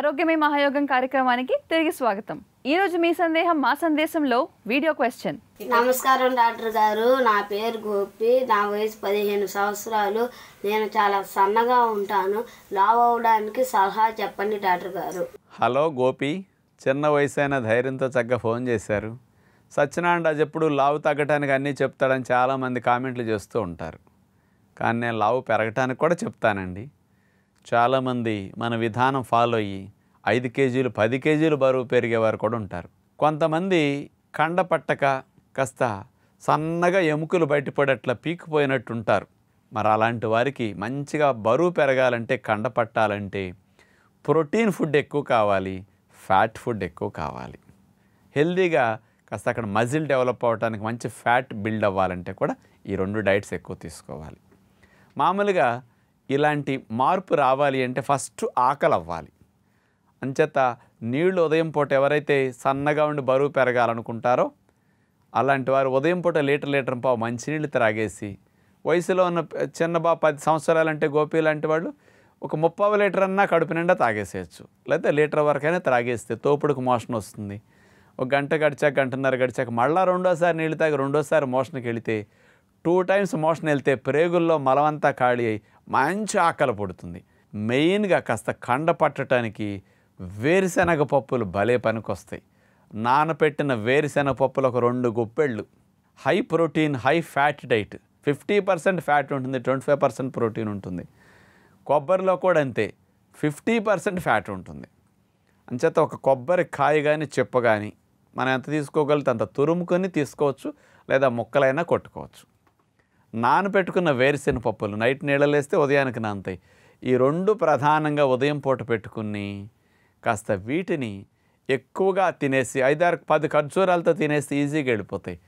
ఆరోగ్యమే మహాయోగం కార్యక్రమానికి తిరిగి స్వాగతం. ఈ రోజు మీ సందేహం మా సందేశంలో వీడియో క్వశ్చన్. నమస్కారం డాక్టర్ గారు. నా పేరు గోపి. నా వయసు పదిహేను సంవత్సరాలు. నేను చాలా సన్నగా ఉంటాను. లావ్ అవడానికి సలహా చెప్పండి డాక్టర్ గారు. హలో గోపి. చిన్న వయసైన ధైర్యంతో చక్కగా ఫోన్ చేశారు. సత్యనారాయణ రాజు ఎప్పుడు లావు తగ్గటానికి అన్నీ చెప్తాడని చాలామంది కామెంట్లు చేస్తూ ఉంటారు. కానీ నేను లావు పెరగటానికి కూడా చెప్తానండి. చాలామంది మన విధానం ఫాలో అయ్యి ఐదు కేజీలు పది కేజీలు బరువు పెరిగేవారు కూడా ఉంటారు. కొంతమంది కండ పట్టక కాస్త సన్నగా ఎముకలు బయటపడేట్లా పీకిపోయినట్టు ఉంటారు మరి అలాంటి వారికి మంచిగా బరువు పెరగాలంటే కండ పట్టాలంటే ప్రోటీన్ ఫుడ్ ఎక్కువ కావాలి ఫ్యాట్ ఫుడ్ ఎక్కువ కావాలి. హెల్దీగా కాస్త అక్కడ మజిల్ డెవలప్ అవ్వడానికి మంచి ఫ్యాట్ బిల్డ్ అవ్వాలంటే కూడా ఈ రెండు డైట్స్ ఎక్కువ తీసుకోవాలి. మామూలుగా ఇలాంటి మార్పు రావాలి అంటే ఫస్ట్ ఆకలి అవ్వాలి. అంచేత నీళ్ళు ఉదయం పూట ఎవరైతే సన్నగా ఉండి బరువు పెరగాలనుకుంటారో అలాంటి వారు ఉదయం పూట లీటర్ లీటర్ పావు మంచినీళ్ళు త్రాగేసి వయసులో ఉన్న చిన్న బా పది సంవత్సరాలంటే గోపి లాంటి వాళ్ళు ఒక ముప్పై లీటర్ అన్నా కడుపు నిండా తాగేసేయచ్చు. లేకపోతే లీటర్ వరకైనా త్రాగేస్తే తోపుడుకు మోషన్ వస్తుంది. ఒక గంట గడిచాక గంటన్నర గడిచాక మళ్ళా రెండోసారి నీళ్ళు తాగి రెండోసారి మోషన్కి వెళితే టూ టైమ్స్ మోషన్ వెళ్తే ప్రేగుల్లో మలమంతా ఖాళీ అయి మంచి ఆకలి పడుతుంది. మెయిన్గా కాస్త కండ పట్టడానికి వేరుశనగ పప్పులు భలే పనికొస్తాయి. నానపెట్టిన వేరుశనగ పప్పులు ఒక రెండు గుప్పెళ్ళు. High protein high fat diet. Fifty percent fat ఉంటుంది ట్వంటీ ఫైవ్ పర్సెంట్ ప్రోటీన్ ఉంటుంది. కొబ్బరిలో కూడా అంతే ఫిఫ్టీ పర్సెంట్ ఫ్యాట్ ఉంటుంది. అంచేత ఒక కొబ్బరి కాయ కానీ చెప్ప కానీ మనం ఎంత తీసుకోగలిగితే అంత తురుముకొని తీసుకోవచ్చు లేదా ముక్కలైనా కొట్టుకోవచ్చు. నానబెట్టుకున్న వేరుశెనగ పప్పులు నైట్ నీళ్ళలో వేస్తే ఉదయానికి నానతాయి. ఈ రెండు ప్రధానంగా ఉదయం పూట పెట్టుకుని కాస్త వీటిని ఎక్కువగా తినేసి ఐదారు పది ఖర్జూరాలతో తినేసి ఈజీగా వెళ్ళిపోతాయి.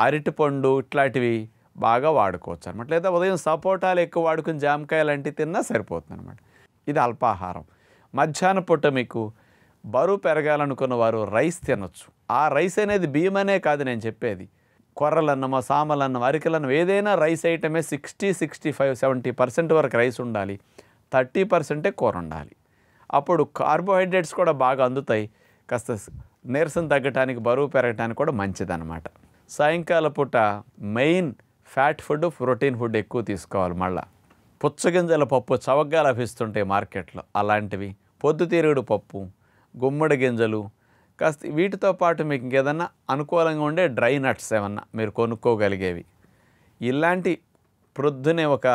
అరటిపండు ఇట్లాంటివి బాగా వాడుకోవచ్చు అనమాట లేదా ఉదయం సపోటాలు ఎక్కువ వాడుకుని జామకాయలు లాంటివి తిన్నా సరిపోతుంది అనమాట ఇది అల్పాహారం. మధ్యాహ్న పూట మీకు బరువు పెరగాలనుకున్న వారు రైస్ తినొచ్చు. ఆ రైస్ అనేది బియ్యమనే కాదు నేను చెప్పేది. కొర్రలన్నమో సామలన్నం అరికలన్నం ఏదైనా rice ఐటమే sixty sixty five seventy percent వరకు రైస్ ఉండాలి. థర్టీ పర్సెంటే కూర ఉండాలి. అప్పుడు కార్బోహైడ్రేట్స్ కూడా బాగా అందుతాయి. కాస్త నీరసం తగ్గటానికి బరువు పెరగటానికి కూడా మంచిదన్నమాట. సాయంకాల పూట main fat food protein food ఎక్కువ తీసుకోవాలి మళ్ళా. పుచ్చగింజల పప్పు చవకగా లభిస్తుంటాయి మార్కెట్లో. అలాంటివి పొద్దుతిరుగుడు పప్పు గుమ్మడి గింజలు కాస్త వీటితో పాటు మీకు ఇంకేదన్నా అనుకూలంగా ఉండే డ్రై నట్స్ ఏమన్నా మీరు కొనుక్కోగలిగేవి. ఇలాంటి ప్రొద్దునే ఒక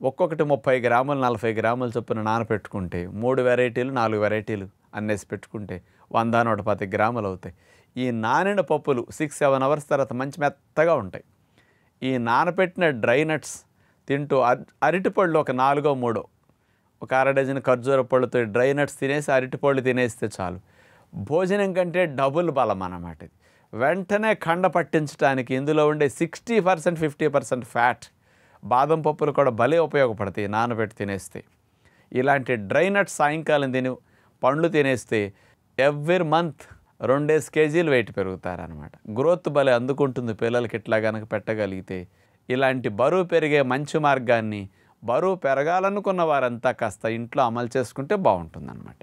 ఒక్కొక్కటి ముప్పై గ్రాములు నలభై గ్రాముల చొప్పున నానపెట్టుకుంటే మూడు వెరైటీలు నాలుగు వెరైటీలు అన్నేసి పెట్టుకుంటే వంద నూట పది గ్రాములు అవుతాయి. ఈ నానిన పప్పులు సిక్స్ సెవెన్ అవర్స్ తర్వాత మంచి మెత్తగా ఉంటాయి. ఈ నానపెట్టిన డ్రై నట్స్ తింటూ అరటిపళ్ళు ఒక నాలుగో మూడో ఒక అర డజన్ ఖర్జూర పళ్ళతో డ్రై నట్స్ తినేసి అరటిపళ్ళు తినేస్తే చాలు. భోజనం కంటే డబుల్ బలం అన్నమాట ఇది. వెంటనే కండ పట్టించడానికి ఇందులో ఉండే sixty percent fifty percent fat బాదం పప్పులు కూడా భలే ఉపయోగపడతాయి నానబెట్టి తినేస్తే. ఇలాంటి డ్రైనట్ సాయంకాలం తిని పండ్లు తినేస్తే ఎవ్రీ మంత్ రెండేసి కేజీలు వెయిట్ పెరుగుతారనమాట గ్రోత్ భలే అందుకుంటుంది పిల్లలకి ఇట్లా కనుక పెట్టగలిగితే. ఇలాంటి బరువు పెరిగే మంచి మార్గాన్ని బరువు పెరగాలనుకున్న వారంతా కాస్త ఇంట్లో అమలు చేసుకుంటే బాగుంటుందన్నమాట.